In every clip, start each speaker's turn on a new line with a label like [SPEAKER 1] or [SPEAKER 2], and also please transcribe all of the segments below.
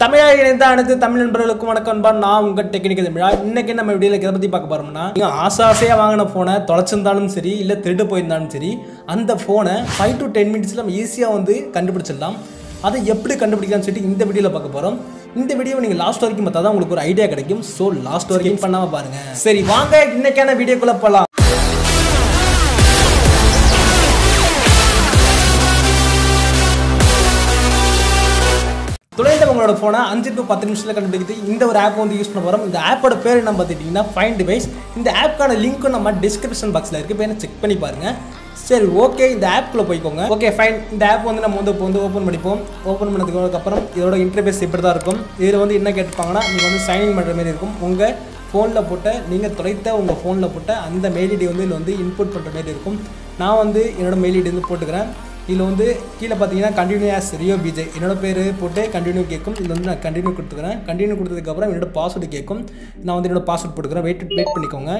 [SPEAKER 1] தமிழாக இணைந்த அனைத்து தமிழ் நண்பர்களுக்கும் வணக்கம் அன்பா. நான் உங்கள் டெக்னிக்கல் தமிழா. இன்னைக்கு நம்ம வீடியோவில் இதை பற்றி பார்க்க போகிறோம்னா நீங்கள் ஆசை ஆசையாக வாங்கின ஃபோனை தொலைச்சிருந்தாலும் சரி இல்லை திருட்டு போயிருந்தாலும் சரி அந்த ஃபோனை ஃபைவ் டு டென் மினிட்ஸில் நம்ம ஈஸியாக வந்து கண்டுபிடிச்சிடலாம். அதை எப்படி கண்டுபிடிக்கலாம்னு சொல்லிட்டு இந்த வீடியோவில் பார்க்க போகிறோம் இந்த வீடியோ நீங்கள் லாஸ்ட் வரைக்கும் பார்த்தா தான் உங்களுக்கு ஒரு ஐடியா கிடைக்கும். ஸோ லாஸ்ட் வரைக்கும் பண்ணாமல் பாருங்கள் சரி வாங்க இன்னைக்கான வீடியோக்குள்ளே போகலாம் உங்களோட ஃபோனை அஞ்சு டு பத்து நிமிஷத்தில் கண்டுபிடிக்கிறது இந்த ஒரு ஆப் வந்து யூஸ் பண்ண போகிறோம் இந்த ஆப்போட பேர் என்ன பார்த்துட்டிங்கன்னா ஃபைன் டிவைஸ் இந்த ஆப்க்கான லிங்க்கும் நம்ம டிஸ்கிரிப்ஷன் பாக்ஸில் இருக்குது போய் செக் பண்ணி பாருங்கள் சரி ஓகே இந்த ஆப்குள்ளே போய்க்கோங்க. ஓகே ஃபைன் இந்த ஆப் வந்து நம்ம வந்து இப்போ வந்து ஓப்பன் பண்ணிப்போம். ஓப்பன் பண்ணதுக்கப்புறம் இதோட இன்டர்ஃபேஸ் இப்படி தான் இருக்கும். இதில் வந்து என்ன கேட்டுப்பாங்கன்னா நீங்கள் வந்து சைன்இன் பண்ணுற மாதிரி இருக்கும். உங்கள் ஃபோனில் போட்ட நீங்கள் தொலைத்த உங்கள் ஃபோனில் போட்ட அந்த மெயில் ஐடி வந்து இதில் வந்து இன்புட் பண்ணுற மாதிரி இருக்கும். நான் வந்து என்னோடய மெயில் ஐடி வந்து போட்டுக்கிறேன். இதில் வந்து கீழே பார்த்தீங்கன்னா கண்டினியூ ஆஸ் ரியோ விஜய் என்னோட பேர் போட்டு கண்டினியூ கேட்கும். இதில் வந்து நான் கண்டினியூ கொடுத்துக்கிறேன். கண்டினியூ கொடுத்ததுக்கப்புறம் என்னோட பாஸ்வேர்டு கேட்கும். நான் வந்து என்னோட பாஸ்வேர்ட் போட்டுக்கிறேன். வெயிட் வெயிட் பண்ணிக்கோங்க.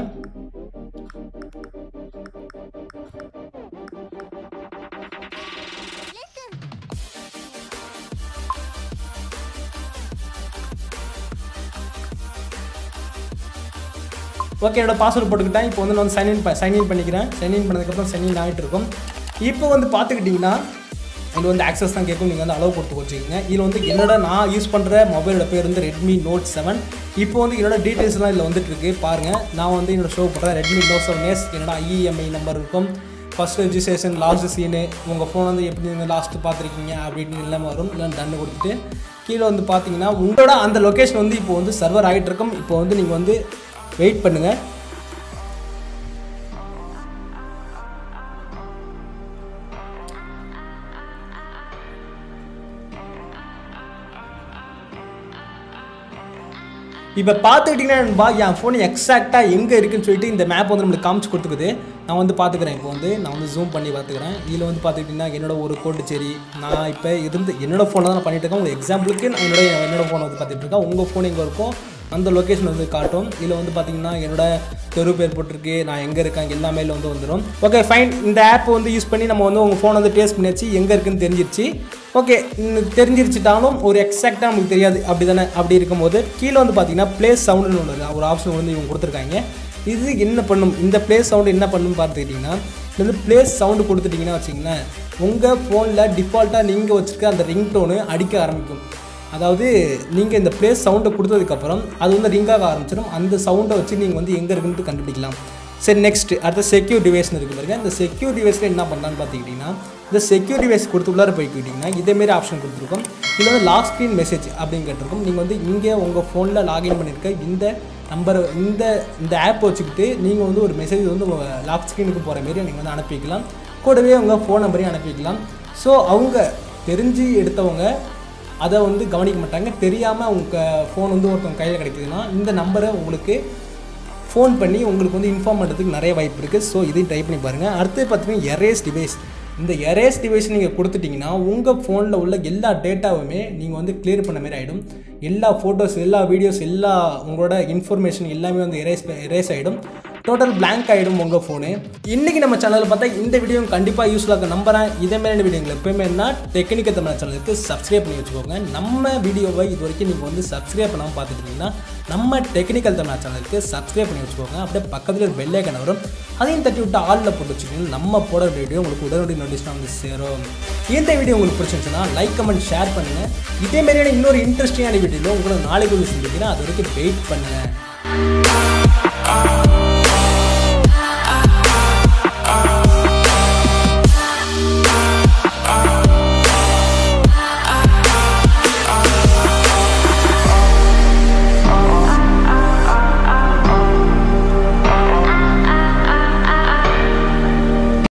[SPEAKER 1] ஓகே என்னோட பாஸ்வேர்டு போட்டுக்கிட்டேன். இப்போ வந்து நான் வந்து சைன்இன் சைன்இன் பண்ணிக்கிறேன். சைன்இன் பண்ணதுக்கப்புறம் சைன்இன் ஆகிட்டு இருக்கும் இப்போ வந்து பார்த்துக்கிட்டிங்கன்னா இது வந்து ஆக்சஸ் தான் கேட்கும். நீங்கள் வந்து அளவு கொடுத்து வச்சுக்கோங்க இதில் வந்து என்னோட நான் யூஸ் பண்ணுற மொபைலோட பேர் வந்து ரெட்மி நோட் செவன் இப்போ வந்து என்னோட டீட்டெயில்ஸ்லாம் இதில் வந்துட்டுருக்கு. பாருங்கள் நான் வந்து என்னோட ஷோ போடுறேன் ரெட்மி நோட் செவன் எஸ் என்னோட ஐஇஎம்ஐ நம்பர் இருக்கும். ஃபஸ்ட் ரெஜிஸ்ட்ரேஷன் லாஸ்ட் சீனு உங்கள் ஃபோன் வந்து எப்படி நீங்கள் லாஸ்ட்டு பார்த்துருக்கீங்க அப்படின்னு இல்லாமல் வரும். இல்லை தண்ணு கொடுத்துட்டு கீழே வந்து பார்த்தீங்கன்னா உங்களோட அந்த லொக்கேஷன் வந்து இப்போ வந்து சர்வர் ஆகிட்டு இருக்கும் இப்போ வந்து நீங்கள் வந்து வெயிட் பண்ணுங்கள் இப்போ பார்த்துக்கிட்டிங்கன்னா நண்பா என் ஃபோன் எக்ஸாக்டாக எங்கே இருக்குன்னு சொல்லிட்டு இந்த மேப் வந்து நம்மளுக்கு காமிச்சு கொடுத்துக்குது. நான் வந்து பார்த்துக்கிறேன். இப்போ வந்து நான் வந்து ஜூம் பண்ணி பார்த்துக்கிறேன். இதில் வந்து பார்த்துக்கிட்டிங்கன்னா என்னோட ஒரு கோட்டுச்சேரி நான் இப்போ இருந்து என்னோட ஃபோனில் தான் நான் பண்ணிட்டு இருக்கேன். உங்களுக்கு எக்ஸாம்பிளுக்கு நான் என்னோட என்னோட ஃபோனை வந்து பார்த்துட்டு இருக்கேன். உங்கள் ஃபோன் எங்கே இருக்கும் அந்த லொக்கேஷன் வந்து காட்டும். இதில் வந்து பார்த்தீங்கன்னா என்னோட தெரு பேர் போட்டிருக்கு. நான் எங்கே இருக்கேன் எல்லாமே வந்து வந்துடும் ஓகே ஃபைன் இந்த ஆப் வந்து யூஸ் பண்ணி நம்ம வந்து உங்கள் ஃபோன் வந்து டேஸ்ட் பண்ணியாச்சு. எங்கே இருக்குன்னு தெரிஞ்சிருச்சு. ஓகே தெரிஞ்சிருச்சுட்டாலும் ஒரு எக்ஸாக்டாக நமக்கு தெரியாது. அப்படி தானே அப்படி இருக்கும்போது கீழே வந்து பார்த்தீங்கன்னா ப்ளே சவுண்டுன்னு ஒன்று ஒரு ஆப்ஷன் வந்து இவங்க கொடுத்துருக்காங்க. இது என்ன பண்ணும்? இந்த ப்ளே சவுண்டு என்ன பண்ணும் பார்த்துக்கிட்டிங்கன்னா இது வந்து ப்ளே சவுண்டு கொடுத்துட்டிங்கன்னா வச்சிங்களேன் உங்கள் ஃபோனில் டிஃபால்ட்டாக நீங்கள் வச்சுருக்க அந்த ரிங் டோனு அடிக்க ஆரம்பிக்கும். அதாவது நீங்கள் இந்த ப்ளே சவுண்டை கொடுத்ததுக்கப்புறம் அது வந்து ரிங்காக ஆரம்பிச்சிடும். அந்த சவுண்டை வச்சு நீங்கள் வந்து எங்கே இருக்குன்ட்டு கண்டுபிடிக்கலாம். சரி நெக்ஸ்ட் அடுத்த செக்யூர் டிவைஸ்னு இருக்கு பாருங்க. இந்த செக்யூர் டிவைஸில் என்ன பண்ணலான்னு பார்த்துக்கிட்டிங்கன்னா இந்த செக்யூர் டிவைஸ் கொடுத்து உள்ளார போய்க்கிட்டிங்கன்னா இதேமாரி ஆப்ஷன் கொடுத்துருக்கோம். இதில் வந்து லாக் ஸ்க்ரீன் மெசேஜ் அப்படின்னு கேட்டிருக்கும். நீங்கள் வந்து இங்கே உங்கள் ஃபோனில் லாகின் பண்ணியிருக்க இந்த நம்பரை இந்த இந்த ஆப் வச்சுக்கிட்டு நீங்கள் வந்து ஒரு மெசேஜ் வந்து லாக் ஸ்க்ரீனுக்கு போகிற மாரி நீங்கள் வந்து அனுப்பிக்கலாம். கூடவே உங்கள் ஃபோன் நம்பரையும் அனுப்பிக்கலாம். ஸோ அவங்க தெரிஞ்சு எடுத்தவங்க அதை வந்து கவனிக்க மாட்டாங்க. தெரியாமல் உங்கள் ஃபோன் வந்து ஒருத்தவங்க கையில் கிடைக்குதுன்னா இந்த நம்பரை உங்களுக்கு ஃபோன் பண்ணி உங்களுக்கு வந்து இன்ஃபார்ம் பண்ணுறதுக்கு நிறைய வாய்ப்பு இருக்குது ஸோ இதையும் ட்ரை பண்ணி பாருங்கள் அடுத்து பார்த்தீங்கன்னா எரேஸ் டிவைஸ் இந்த எரேஸ் டிவைஸ் நீங்கள் கொடுத்துட்டிங்கன்னா உங்கள் ஃபோனில் உள்ள எல்லா டேட்டாவுமே நீங்கள் வந்து கிளியர் பண்ண மாதிரி ஆகிடும் எல்லா ஃபோட்டோஸ் எல்லா வீடியோஸ் எல்லா உங்களோட இன்ஃபர்மேஷன் எல்லாமே வந்து எரேஸ் எரேஸ் ஆகிடும் டோட்டல் பிளாங்க் ஆகிடும் உங்கள் ஃபோனு இன்றைக்கி நம்ம சேனலில் பார்த்தா இந்த வீடியோ கண்டிப்பாக யூஸ்ஃபுல்லாக இருக்க நம்புறேன். இதே மாதிரியான வீடியோங்களை எப்போயுமே என்ன டெக்னிக்கல் தமிழ் சேனலுக்கு சப்ஸ்கிரைப் பண்ணி வச்சுக்கோங்க. நம்ம வீடியோவை இது வரைக்கும் நீங்கள் வந்து சப்ஸ்கிரைப் பண்ணாமல் பார்த்துட்டீங்கன்னா நம்ம டெக்னிக்கல் தமிழ் சேனலுக்கு சப்ஸ்கிரைப் பண்ணி வச்சுக்கோங்க. அப்படியே பக்கத்தில் ஒரு வெள்ளை கணவரும் அதையும் தட்டி விட்டு ஆளில் போட்டு வச்சுக்கோங்க. நம்ம போட வீடியோ உங்களுக்கு உடனடி நோட்டீஸ்லாம் வந்து சேரும். இந்த வீடியோ உங்களுக்கு பிடிச்சிருந்துச்சுன்னா லைக் கமெண்ட் ஷேர் பண்ணுங்கள் இதே மாதிரியான இன்னொரு இன்ட்ரெஸ்டிங்கான வீடியோ உங்களுக்கு நாளைக்கு வந்து செஞ்சீங்கன்னா அது வரைக்கும் வெயிட் பண்ணுங்கள்